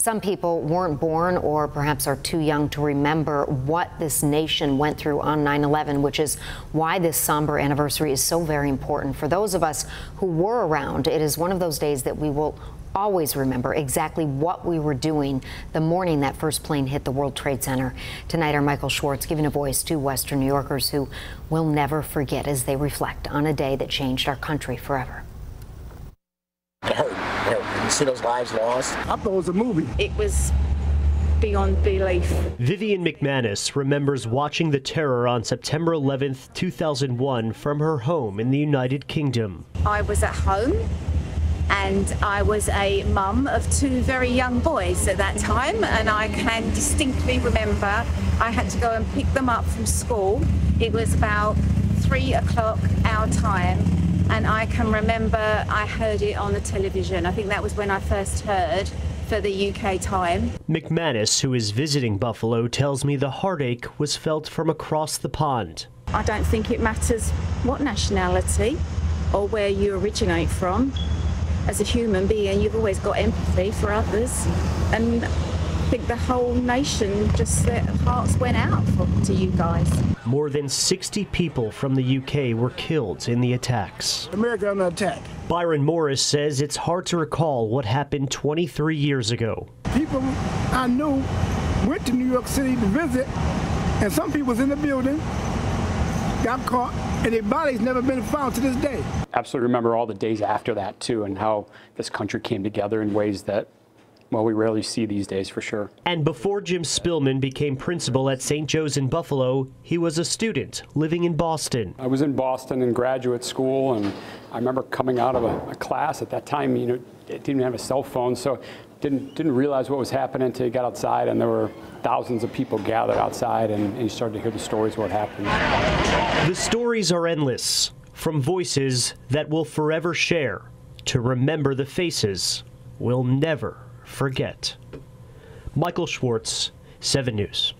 Some people weren't born or perhaps are too young to remember what this nation went through on 9 11, which is why this somber anniversary is so very important. For those of us who were around, it is one of those days that we will always remember exactly what we were doing the morning that first plane hit the World Trade Center. Tonight, our Michael Schwartz giving a voice to Western New Yorkers who will never forget as they reflect on a day that changed our country forever. It hurt. It hurt. You see those lives lost? I thought it was a movie. It was beyond belief. Vivian McManus remembers watching the terror on September 11, 2001 from her home in the United Kingdom. I was at home and I was a mum of two very young boys at that time, and I can distinctly remember I had to go and pick them up from school. It was about three o'clock our time, and I can remember I heard it on the television. I think that was when I first heard for the UK time. McManus, who is visiting Buffalo, tells me the heartache was felt from across the pond. I don't think it matters what nationality or where you originate from as a human being, you've always got empathy for others. And think the whole nation, just their hearts went out for, to you guys. More than 60 people from the UK were killed in the attacks. America under attack. Byron Morris says it's hard to recall what happened 23 years ago. People I knew went to New York City to visit, and some people was in the building got caught, and their bodies never been found to this day. Absolutely remember all the days after that, too, and how this country came together in ways that well, we rarely see these days for sure. And before Jim Spillman became principal at St. Joe's in Buffalo, he was a student living in Boston. I was in Boston in graduate school, and I remember coming out of a, a class at that time, you know, it didn't have a cell phone, so didn't didn't realize what was happening until you got outside, and there were thousands of people gathered outside, and, and you started to hear the stories of what happened. The stories are endless, from voices that will forever share to remember the faces we'll never forget. Michael Schwartz, 7 News.